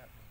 happening.